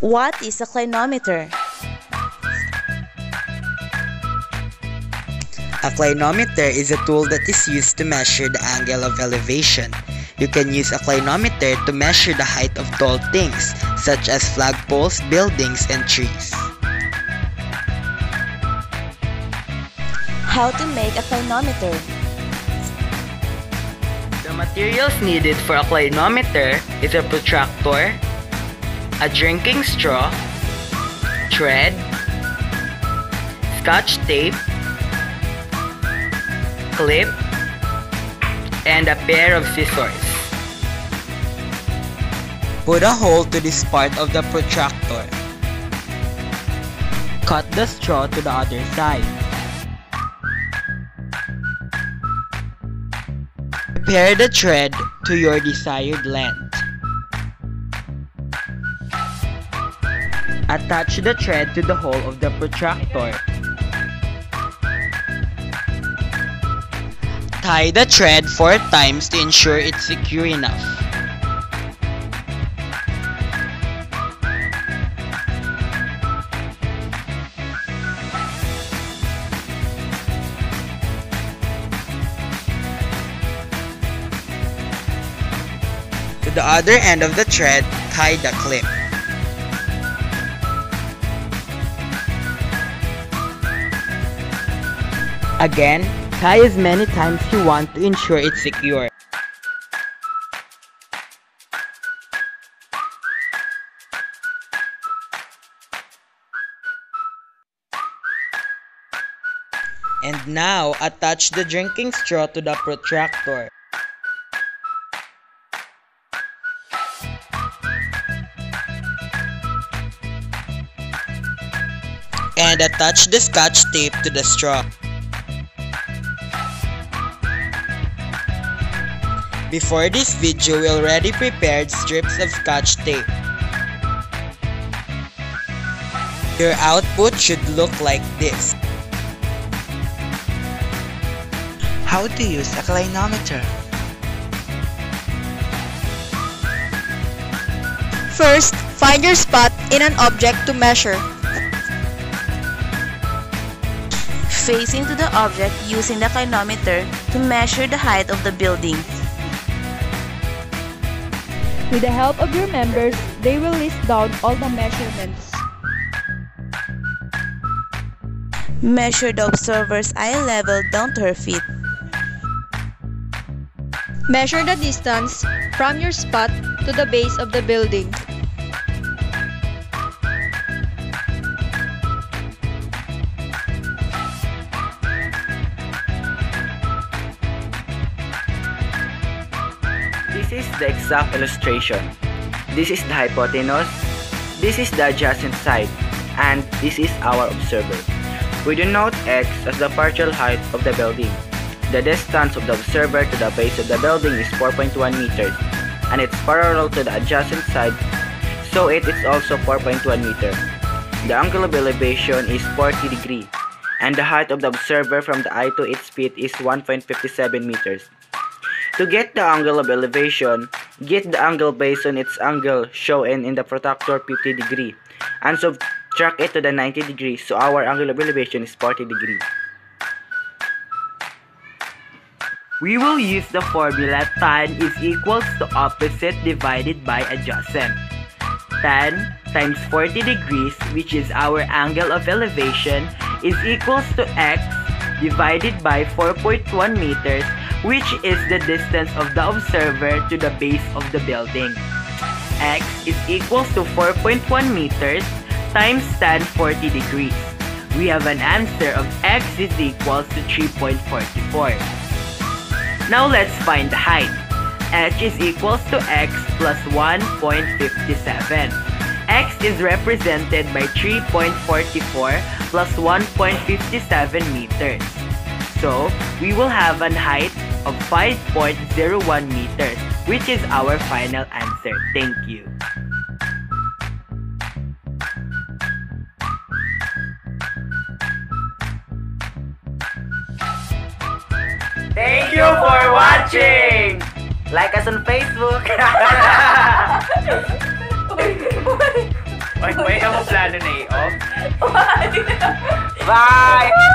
What is a clinometer? A clinometer is a tool that is used to measure the angle of elevation. You can use a clinometer to measure the height of tall things, such as flagpoles, buildings, and trees. How to make a clinometer? The materials needed for a clinometer is a protractor, a drinking straw, thread, scotch tape, clip, and a pair of scissors. Put a hole to this part of the protractor. Cut the straw to the other side. Prepare the thread to your desired length. Attach the thread to the hole of the protractor. Tie the thread four times to ensure it's secure enough. To the other end of the thread, tie the clip. Again, tie as many times you want to ensure it's secure. And now, attach the drinking straw to the protractor. And attach the scotch tape to the straw. Before this video, we already prepared strips of scotch tape. Your output should look like this. How to use a clinometer. First, find your spot in an object to measure. Face into the object using the clinometer to measure the height of the building. With the help of your members, they will list down all the measurements. Measure the observer's eye level down to her feet. Measure the distance from your spot to the base of the building. This is the exact illustration. This is the hypotenuse, this is the adjacent side, and this is our observer. We denote x as the partial height of the building. The distance of the observer to the base of the building is 4.1 meters, and it's parallel to the adjacent side, so it is also 4.1 meter. The angle of elevation is 40 degree, and the height of the observer from the eye to its feet is 1.57 meters. To get the angle of elevation, get the angle based on its angle shown in the protractor 50 degree and subtract it to the 90 degree so our angle of elevation is 40 degree. We will use the formula tan is equals to opposite divided by adjacent. Tan times 40 degrees which is our angle of elevation is equals to x divided by 4.1 meters which is the distance of the observer to the base of the building. x is equals to 4.1 meters times tan 40 degrees. We have an answer of x is equals to 3.44. Now let's find the height. h is equals to x plus 1.57. x is represented by 3.44 plus 1.57 meters. So, we will have an height of 5.01 meters, which is our final answer. Thank you. Thank you for watching! Like us on Facebook! ano na i-off. Bye!